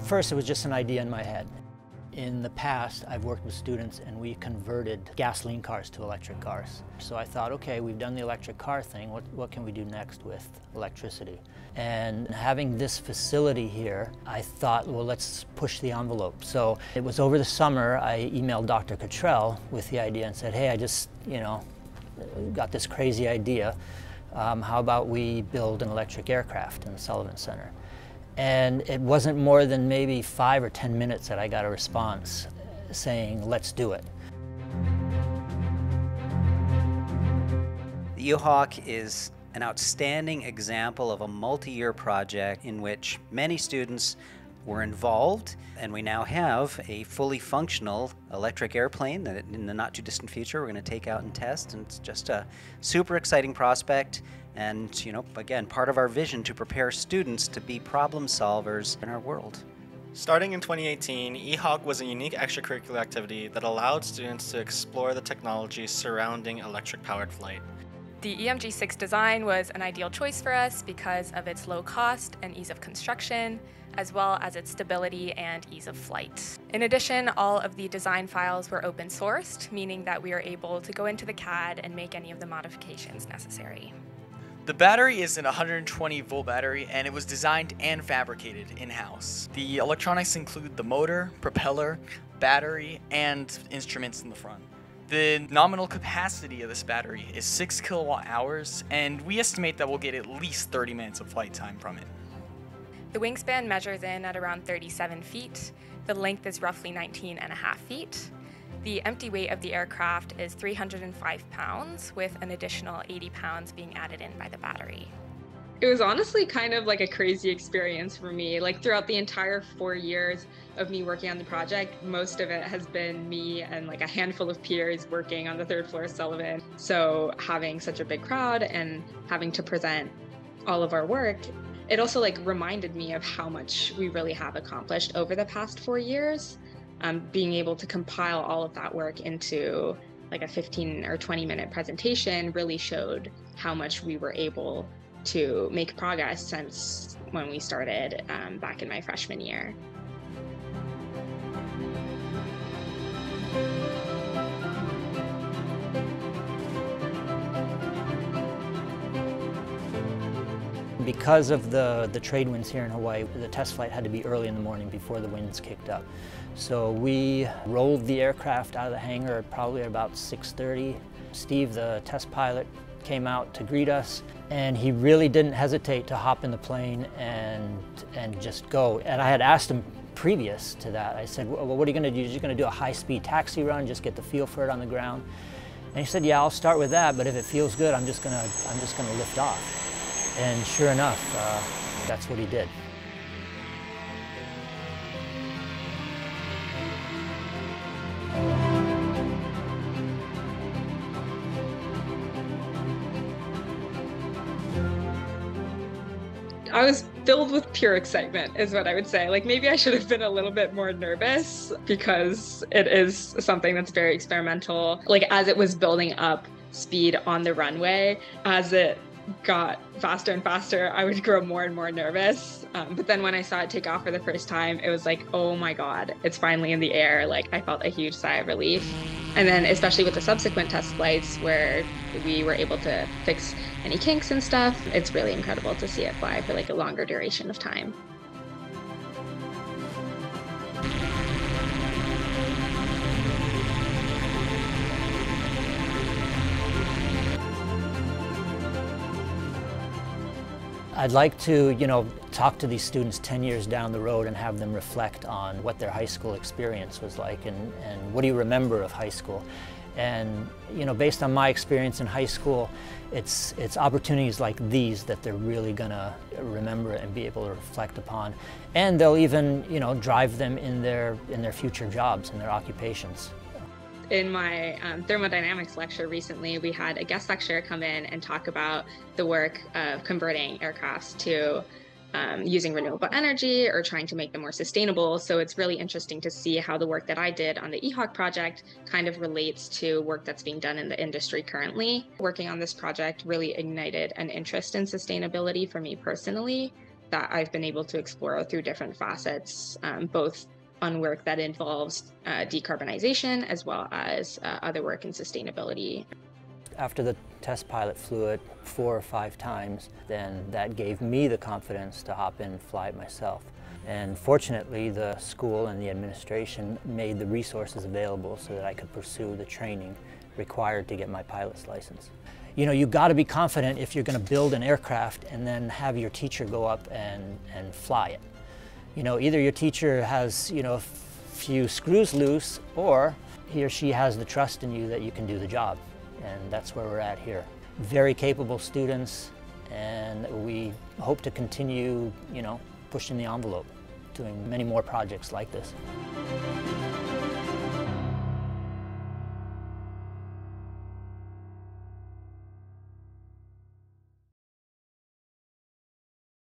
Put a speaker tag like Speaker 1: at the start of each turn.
Speaker 1: At first it was just an idea in my head. In the past, I've worked with students and we converted gasoline cars to electric cars. So I thought, okay, we've done the electric car thing, what, what can we do next with electricity? And having this facility here, I thought, well, let's push the envelope. So it was over the summer, I emailed Dr. Cottrell with the idea and said, hey, I just, you know, got this crazy idea. Um, how about we build an electric aircraft in the Sullivan Center? And it wasn't more than maybe five or 10 minutes that I got a response saying, let's do it.
Speaker 2: The EHawk is an outstanding example of a multi-year project in which many students were involved and we now have a fully functional electric airplane that in the not too distant future we're going to take out and test and it's just a super exciting prospect and, you know, again, part of our vision to prepare students to be problem solvers in our world.
Speaker 3: Starting in 2018, EHawk was a unique extracurricular activity that allowed students to explore the technology surrounding electric powered flight.
Speaker 4: The EMG6 design was an ideal choice for us because of its low cost and ease of construction, as well as its stability and ease of flight. In addition, all of the design files were open sourced, meaning that we are able to go into the CAD and make any of the modifications necessary.
Speaker 5: The battery is an 120 volt battery and it was designed and fabricated in-house. The electronics include the motor, propeller, battery, and instruments in the front. The nominal capacity of this battery is 6 kilowatt hours and we estimate that we'll get at least 30 minutes of flight time from it.
Speaker 4: The wingspan measures in at around 37 feet. The length is roughly 19 and a half feet. The empty weight of the aircraft is 305 pounds, with an additional 80 pounds being added in by the battery.
Speaker 6: It was honestly kind of like a crazy experience for me. Like throughout the entire four years of me working on the project, most of it has been me and like a handful of peers working on the third floor of Sullivan. So having such a big crowd and having to present all of our work, it also like reminded me of how much we really have accomplished over the past four years um, being able to compile all of that work into like a 15 or 20 minute presentation really showed how much we were able to make progress since when we started um, back in my freshman year.
Speaker 1: Because of the, the trade winds here in Hawaii, the test flight had to be early in the morning before the winds kicked up. So we rolled the aircraft out of the hangar at probably about 6.30. Steve, the test pilot, came out to greet us and he really didn't hesitate to hop in the plane and, and just go. And I had asked him previous to that, I said, well, what are you gonna do? You're just gonna do a high-speed taxi run, just get the feel for it on the ground? And he said, yeah, I'll start with that, but if it feels good, I'm just gonna, I'm just gonna lift off. And sure enough, uh, that's what he did.
Speaker 6: I was filled with pure excitement, is what I would say. Like maybe I should have been a little bit more nervous because it is something that's very experimental. Like as it was building up speed on the runway, as it got faster and faster, I would grow more and more nervous. Um, but then when I saw it take off for the first time, it was like, oh my God, it's finally in the air. Like I felt a huge sigh of relief. And then, especially with the subsequent test flights where we were able to fix any kinks and stuff, it's really incredible to see it fly for like a longer duration of time.
Speaker 1: I'd like to, you know, talk to these students 10 years down the road and have them reflect on what their high school experience was like and, and what do you remember of high school. And, you know, based on my experience in high school, it's, it's opportunities like these that they're really gonna remember and be able to reflect upon. And they'll even, you know, drive them in their, in their future jobs, and their occupations
Speaker 6: in my um, thermodynamics lecture recently, we had a guest lecturer come in and talk about the work of converting aircrafts to um, using renewable energy or trying to make them more sustainable. So it's really interesting to see how the work that I did on the EHawk project kind of relates to work that's being done in the industry currently. Working on this project really ignited an interest in sustainability for me personally. that I've been able to explore through different facets, um, both on work that involves uh, decarbonization as well as uh, other work in sustainability.
Speaker 1: After the test pilot flew it four or five times, then that gave me the confidence to hop in and fly it myself. And fortunately, the school and the administration made the resources available so that I could pursue the training required to get my pilot's license. You know, you've got to be confident if you're going to build an aircraft and then have your teacher go up and, and fly it. You know, either your teacher has, you know, a few screws loose or he or she has the trust in you that you can do the job. And that's where we're at here. Very capable students and we hope to continue, you know, pushing the envelope, doing many more projects like this.